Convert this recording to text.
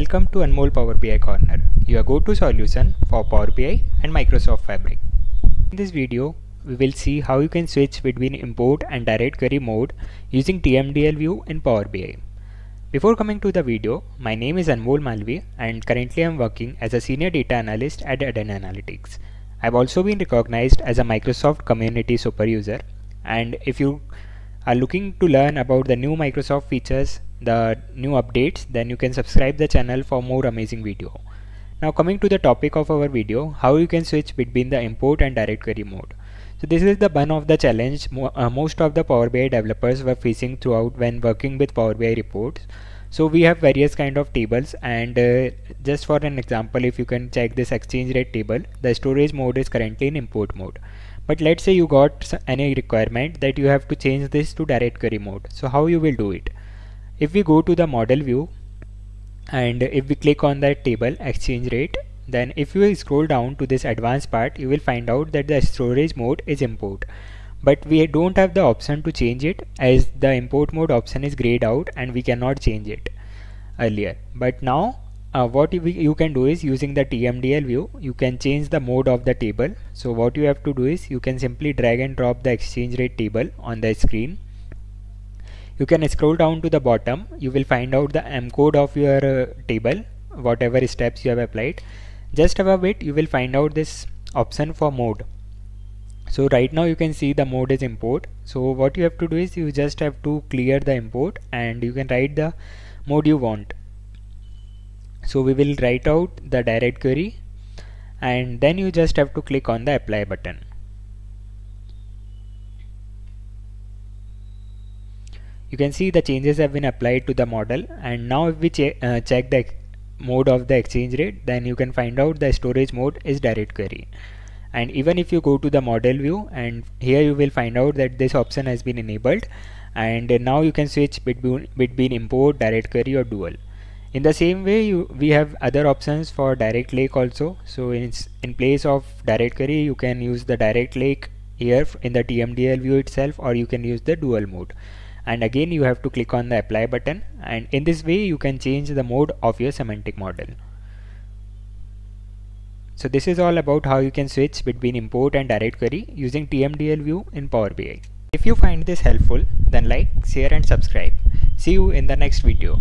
Welcome to Anmol Power BI Corner, your go-to solution for Power BI and Microsoft Fabric. In this video, we will see how you can switch between import and direct query mode using TMDL view in Power BI. Before coming to the video, my name is Anmol Malviya and currently I am working as a senior data analyst at Eden Analytics. I've also been recognized as a Microsoft Community Super User and if you are looking to learn about the new Microsoft features, the new updates, then you can subscribe the channel for more amazing video. Now coming to the topic of our video, how you can switch between the import and direct query mode. So this is the one of the challenge. Mo uh, most of the Power BI developers were facing throughout when working with Power BI reports. So we have various kind of tables and uh, just for an example if you can check this exchange rate table the storage mode is currently in import mode. But let's say you got any requirement that you have to change this to direct query mode. So how you will do it? If we go to the model view and if we click on that table exchange rate then if you scroll down to this advanced part you will find out that the storage mode is import. But we don't have the option to change it as the import mode option is grayed out and we cannot change it earlier. But now uh, what you, can do is using the TMDL view you can change the mode of the table. So what you have to do is you can simply drag and drop the exchange rate table on the screen. You can scroll down to the bottom you will find out the M code of your uh, table whatever steps you have applied just above it you will find out this option for mode. So right now you can see the mode is import. So what you have to do is you just have to clear the import and you can write the mode you want. So we will write out the direct query and then you just have to click on the apply button. You can see the changes have been applied to the model and now if we che uh, check the mode of the exchange rate then you can find out the storage mode is direct query. And even if you go to the model view and here you will find out that this option has been enabled and now you can switch between between import direct query or dual. In the same way you, we have other options for direct lake also. So in, in place of direct query you can use the direct lake here in the TMDL view itself or you can use the dual mode and again you have to click on the apply button and in this way you can change the mode of your semantic model so this is all about how you can switch between import and direct query using TMDL view in Power BI. If you find this helpful then like, share and subscribe. See you in the next video.